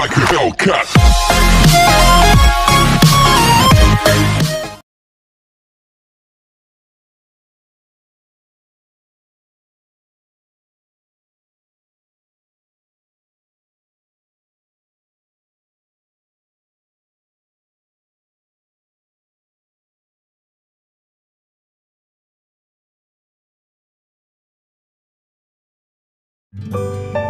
like a Hellcat. you